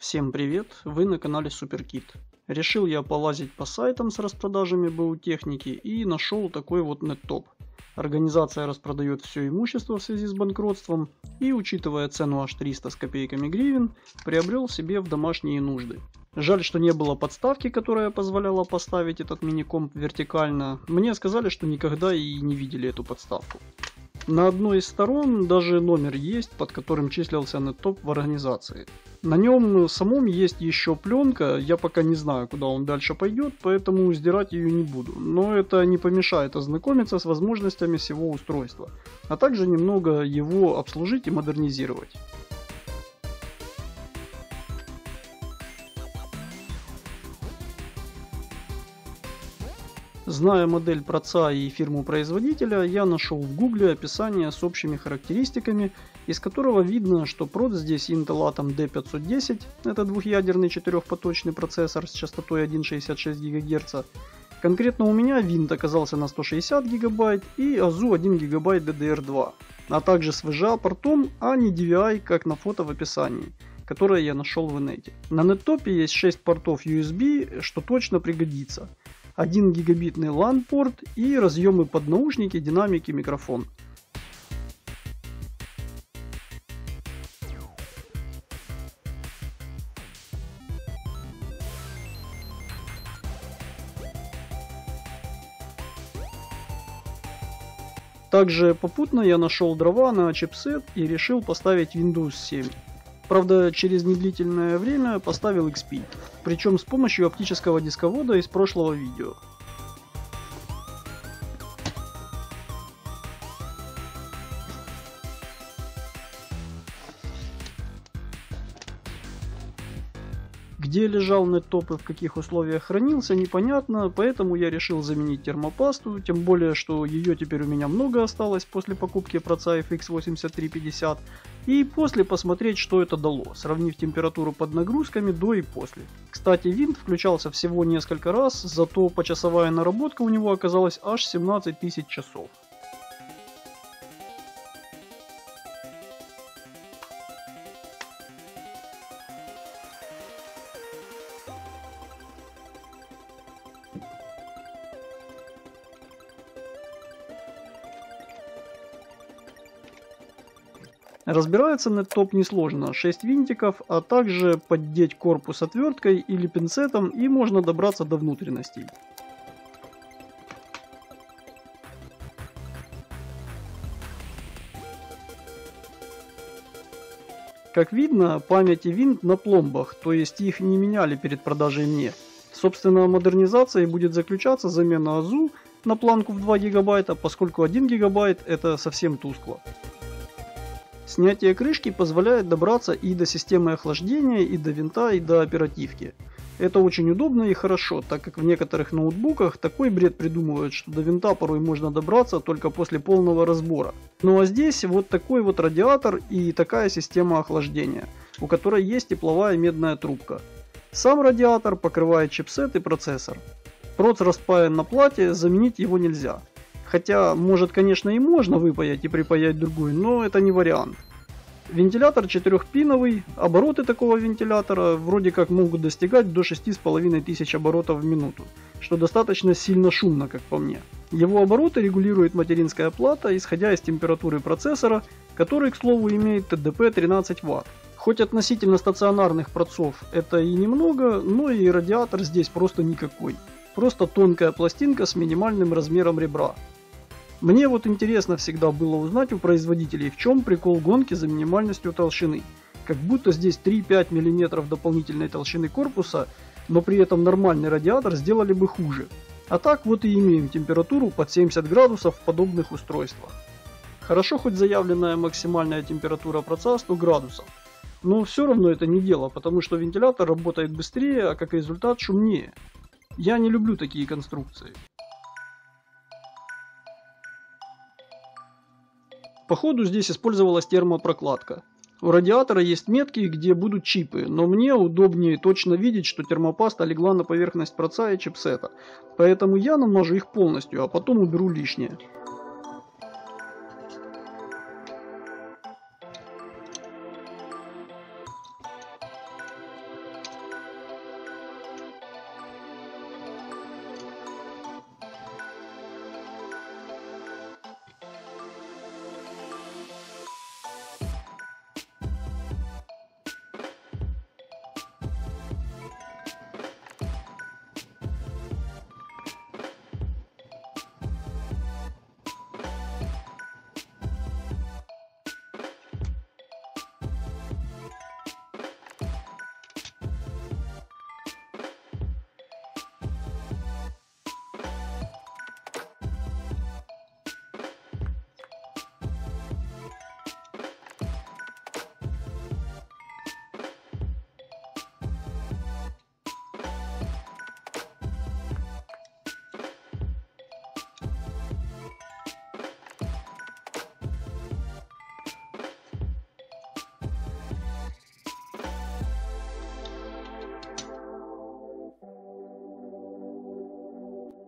Всем привет, вы на канале Суперкит. Решил я полазить по сайтам с распродажами БУ техники и нашел такой вот неттоп. Организация распродает все имущество в связи с банкротством и, учитывая цену аж 300 с копейками гривен, приобрел себе в домашние нужды. Жаль, что не было подставки, которая позволяла поставить этот мини-комп вертикально. Мне сказали, что никогда и не видели эту подставку. На одной из сторон даже номер есть, под которым числился неттоп в организации. На нем самом есть еще пленка, я пока не знаю, куда он дальше пойдет, поэтому сдирать ее не буду. Но это не помешает ознакомиться с возможностями всего устройства, а также немного его обслужить и модернизировать. Зная модель проца и фирму производителя, я нашел в гугле описание с общими характеристиками, из которого видно, что проц здесь Intel Atom D510, это двухъядерный четырехпоточный процессор с частотой 1,66 ГГц. Конкретно у меня винт оказался на 160 ГБ и AZU 1 ГБ DDR2, а также с VGA портом, а не DVI, как на фото в описании которое я нашел в инете. На неттопе есть 6 портов USB, что точно пригодится. 1 гигабитный LAN порт и разъемы под наушники, динамики, микрофон. Также попутно я нашел дрова на чипсет и решил поставить Windows 7. Правда, через недлительное время поставил XP, причем с помощью оптического дисковода из прошлого видео. Неттоп и в каких условиях хранился, непонятно, поэтому я решил заменить термопасту, тем более, что ее теперь у меня много осталось после покупки проца FX8350, и после посмотреть, что это дало, сравнив температуру под нагрузками до и после. Кстати, винт включался всего несколько раз, зато почасовая наработка у него оказалась аж 17 тысяч часов. Разбирается неттоп несложно, 6 винтиков, а также поддеть корпус отверткой или пинцетом и можно добраться до внутренностей. Как видно, память и винт на пломбах, то есть их не меняли перед продажей мне. Собственно, модернизация будет заключаться замена АЗУ на планку в 2 гигабайта, поскольку 1 гигабайт это совсем тускло. Снятие крышки позволяет добраться и до системы охлаждения, и до винта, и до оперативки. Это очень удобно и хорошо, так как в некоторых ноутбуках такой бред придумывают, что до винта порой можно добраться только после полного разбора. Ну а здесь вот такой вот радиатор и такая система охлаждения, у которой есть тепловая медная трубка. Сам радиатор покрывает чипсет и процессор. Проц распаян на плате, заменить его нельзя. Хотя, может, конечно, и можно выпаять и припаять другую, но это не вариант. Вентилятор четырехпиновый, обороты такого вентилятора вроде как могут достигать до 6500 оборотов в минуту, что достаточно сильно шумно, как по мне. Его обороты регулирует материнская плата, исходя из температуры процессора, который, к слову, имеет ТДП 13 Вт. Хоть относительно стационарных процов это и немного, но и радиатор здесь просто никакой. Просто тонкая пластинка с минимальным размером ребра, мне вот интересно всегда было узнать у производителей, в чем прикол гонки за минимальностью толщины. Как будто здесь 3-5 мм дополнительной толщины корпуса, но при этом нормальный радиатор сделали бы хуже. А так вот и имеем температуру под 70 градусов в подобных устройствах. Хорошо хоть заявленная максимальная температура проца 100 градусов. Но все равно это не дело, потому что вентилятор работает быстрее, а как результат шумнее. Я не люблю такие конструкции. Походу здесь использовалась термопрокладка. У радиатора есть метки, где будут чипы, но мне удобнее точно видеть, что термопаста легла на поверхность проца и чипсета. Поэтому я намажу их полностью, а потом уберу лишнее.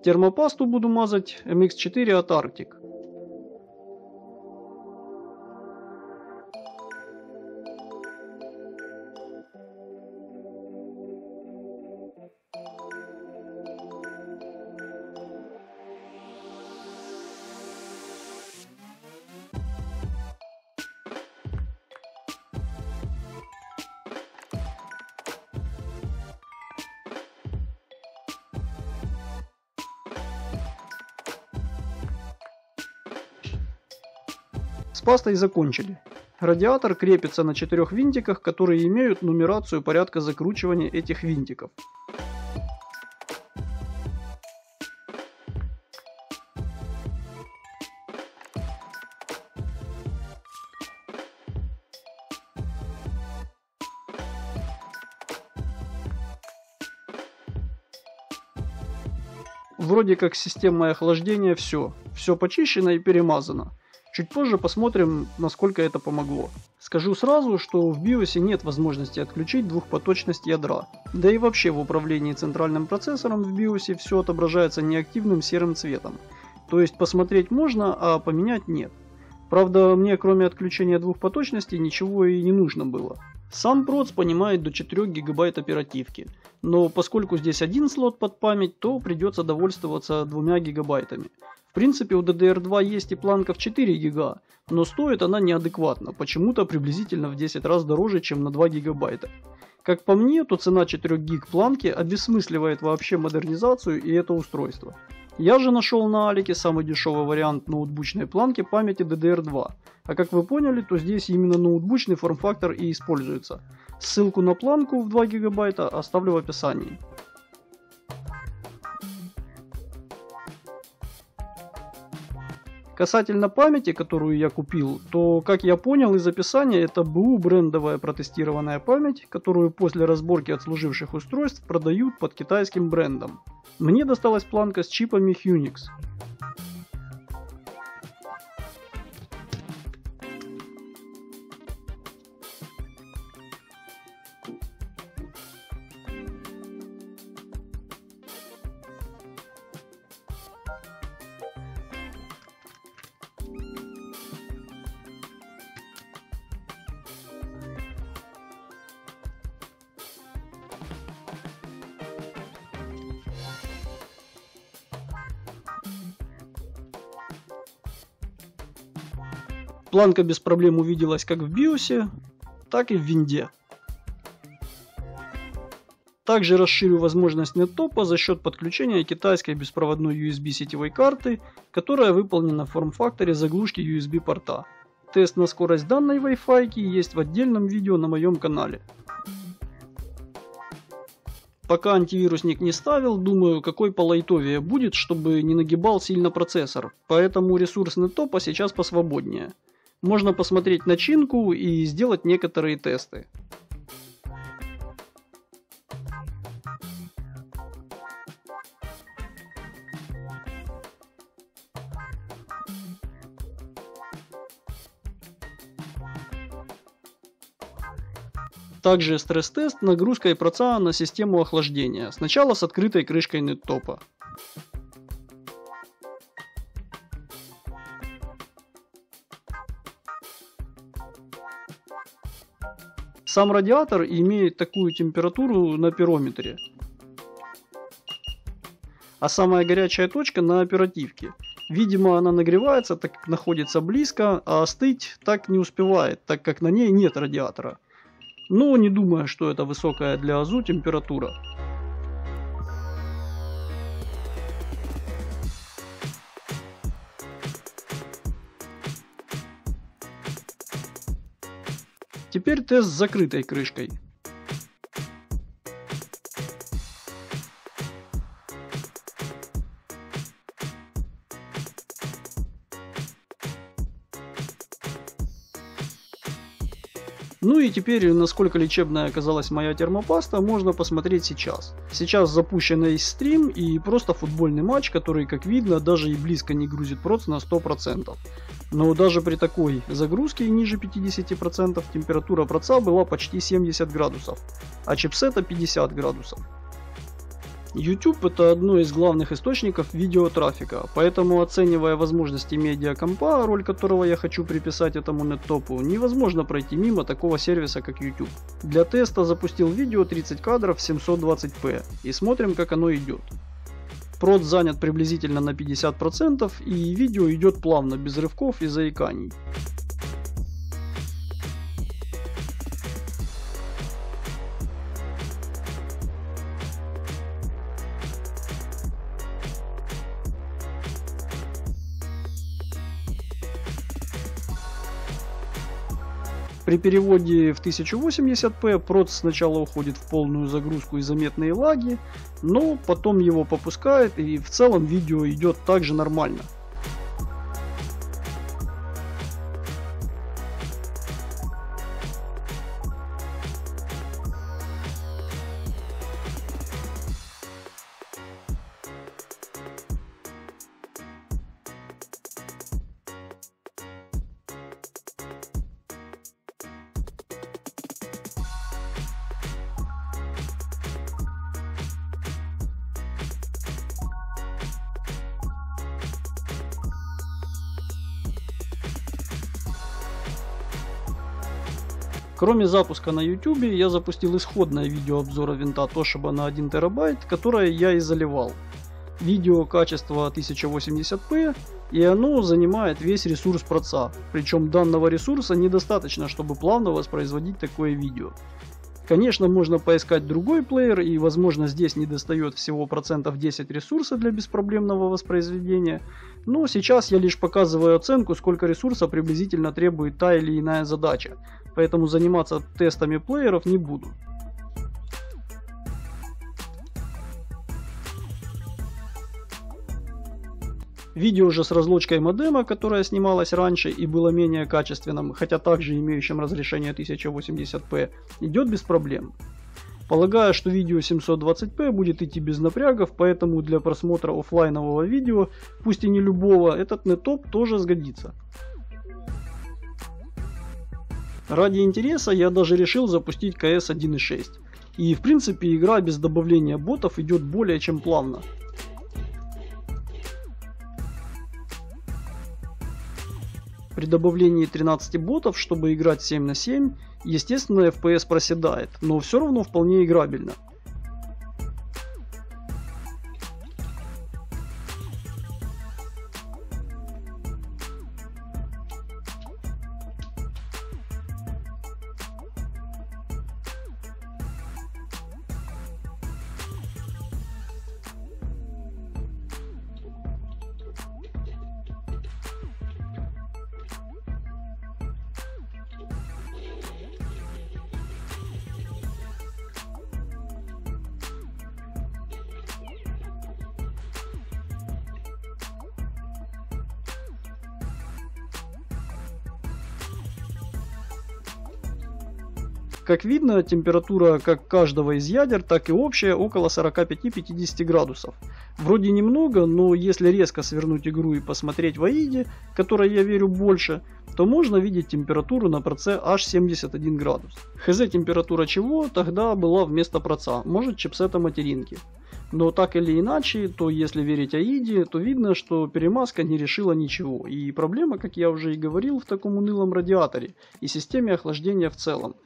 Термопасту буду мазать MX4 от Arctic. Пастой закончили. Радиатор крепится на четырех винтиках, которые имеют нумерацию порядка закручивания этих винтиков. Вроде как системой охлаждения все. Все почищено и перемазано. Чуть позже посмотрим, насколько это помогло. Скажу сразу, что в BIOS нет возможности отключить двухпоточность ядра. Да и вообще в управлении центральным процессором в BIOS все отображается неактивным серым цветом. То есть посмотреть можно, а поменять нет. Правда, мне кроме отключения двухпоточности ничего и не нужно было. Сам проц понимает до 4 гигабайт оперативки, но поскольку здесь один слот под память, то придется довольствоваться 2 гигабайтами. В принципе, у DDR2 есть и планка в 4 гига, но стоит она неадекватно, почему-то приблизительно в 10 раз дороже, чем на 2 гигабайта. Как по мне, то цена 4 гиг планки обесмысливает вообще модернизацию и это устройство. Я же нашел на Алике самый дешевый вариант ноутбучной планки памяти DDR2. А как вы поняли, то здесь именно ноутбучный форм-фактор и используется. Ссылку на планку в 2 гигабайта оставлю в описании. Касательно памяти, которую я купил, то, как я понял из описания, это БУ брендовая протестированная память, которую после разборки отслуживших устройств продают под китайским брендом. Мне досталась планка с чипами Unix. Планка без проблем увиделась как в BIOS, так и в винде. Также расширю возможность неттопа за счет подключения китайской беспроводной USB сетевой карты, которая выполнена в форм-факторе заглушки USB порта. Тест на скорость данной Wi-Fi есть в отдельном видео на моем канале. Пока антивирусник не ставил, думаю, какой полайтовее будет, чтобы не нагибал сильно процессор, поэтому ресурс неттопа сейчас посвободнее можно посмотреть начинку и сделать некоторые тесты. Также стресс-тест нагрузкой проца на систему охлаждения. Сначала с открытой крышкой неттопа. Сам радиатор имеет такую температуру на пирометре. А самая горячая точка на оперативке. Видимо, она нагревается, так как находится близко, а остыть так не успевает, так как на ней нет радиатора. Но не думаю, что это высокая для АЗУ температура. Теперь тест с закрытой крышкой. Ну и теперь, насколько лечебная оказалась моя термопаста, можно посмотреть сейчас. Сейчас запущен есть стрим и просто футбольный матч, который, как видно, даже и близко не грузит проц на 100%. Но даже при такой загрузке ниже 50% температура проца была почти 70 градусов, а чипсета 50 градусов. YouTube это одно из главных источников видеотрафика, поэтому оценивая возможности медиакомпа, роль которого я хочу приписать этому неттопу, невозможно пройти мимо такого сервиса как YouTube. Для теста запустил видео 30 кадров 720p и смотрим как оно идет. Прод занят приблизительно на 50% и видео идет плавно, без рывков и заиканий. При переводе в 1080p прод сначала уходит в полную загрузку и заметные лаги, но потом его попускает и в целом видео идет также нормально. Кроме запуска на YouTube, я запустил исходное видео обзора винта Toshiba на 1 терабайт, которое я и заливал. Видео качества 1080p, и оно занимает весь ресурс проца. Причем данного ресурса недостаточно, чтобы плавно воспроизводить такое видео. Конечно, можно поискать другой плеер, и возможно здесь не достает всего процентов 10 ресурса для беспроблемного воспроизведения. Но сейчас я лишь показываю оценку, сколько ресурса приблизительно требует та или иная задача поэтому заниматься тестами плееров не буду. Видео же с разлочкой модема, которое снималось раньше и было менее качественным, хотя также имеющим разрешение 1080p, идет без проблем. Полагаю, что видео 720p будет идти без напрягов, поэтому для просмотра офлайнового видео, пусть и не любого, этот нетоп тоже сгодится. Ради интереса я даже решил запустить CS 1.6. И в принципе игра без добавления ботов идет более чем плавно. При добавлении 13 ботов, чтобы играть 7 на 7, естественно FPS проседает, но все равно вполне играбельно. Как видно, температура как каждого из ядер, так и общая около 45-50 градусов. Вроде немного, но если резко свернуть игру и посмотреть в AIDE, которой я верю больше, то можно видеть температуру на проце аж 71 градус. Хз температура чего тогда была вместо проца, может чипсета материнки. Но так или иначе, то если верить AIDE, то видно, что перемазка не решила ничего. И проблема, как я уже и говорил, в таком унылом радиаторе и системе охлаждения в целом.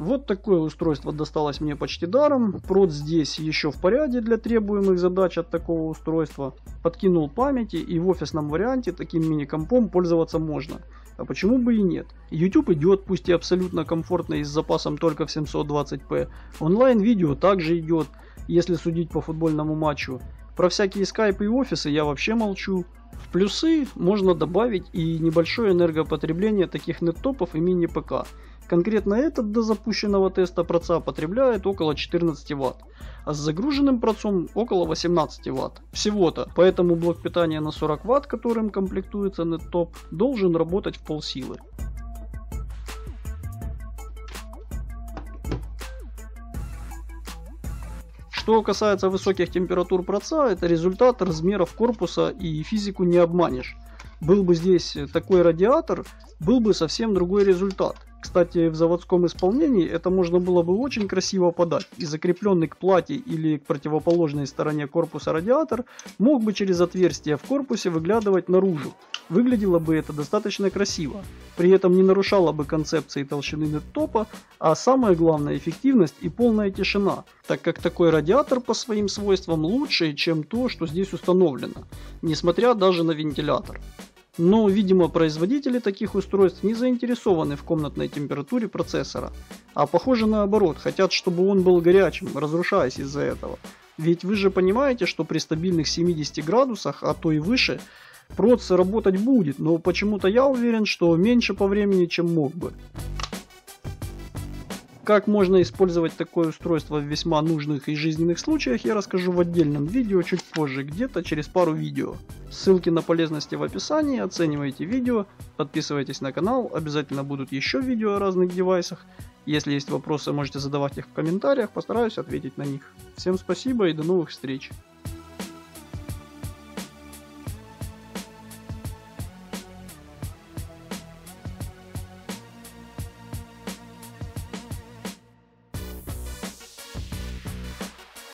Вот такое устройство досталось мне почти даром. Прод здесь еще в порядке для требуемых задач от такого устройства. Подкинул памяти и в офисном варианте таким мини-компом пользоваться можно. А почему бы и нет? YouTube идет, пусть и абсолютно комфортно и с запасом только в 720p. Онлайн-видео также идет, если судить по футбольному матчу. Про всякие скайпы и офисы я вообще молчу. В плюсы можно добавить и небольшое энергопотребление таких неттопов и мини-ПК. Конкретно этот до запущенного теста проца потребляет около 14 Вт, а с загруженным процом около 18 Вт. Всего-то, поэтому блок питания на 40 Вт, которым комплектуется NetTop, должен работать в полсилы. Что касается высоких температур проца, это результат размеров корпуса и физику не обманешь. Был бы здесь такой радиатор, был бы совсем другой результат. Кстати, в заводском исполнении это можно было бы очень красиво подать, и закрепленный к плате или к противоположной стороне корпуса радиатор мог бы через отверстие в корпусе выглядывать наружу. Выглядело бы это достаточно красиво, при этом не нарушало бы концепции толщины неттопа, а самое главное эффективность и полная тишина, так как такой радиатор по своим свойствам лучше, чем то, что здесь установлено, несмотря даже на вентилятор. Но, видимо, производители таких устройств не заинтересованы в комнатной температуре процессора, а похоже наоборот, хотят, чтобы он был горячим, разрушаясь из-за этого. Ведь вы же понимаете, что при стабильных 70 градусах, а то и выше, процессор работать будет, но почему-то я уверен, что меньше по времени, чем мог бы. Как можно использовать такое устройство в весьма нужных и жизненных случаях, я расскажу в отдельном видео чуть позже, где-то через пару видео. Ссылки на полезности в описании, оценивайте видео, подписывайтесь на канал, обязательно будут еще видео о разных девайсах. Если есть вопросы, можете задавать их в комментариях, постараюсь ответить на них. Всем спасибо и до новых встреч.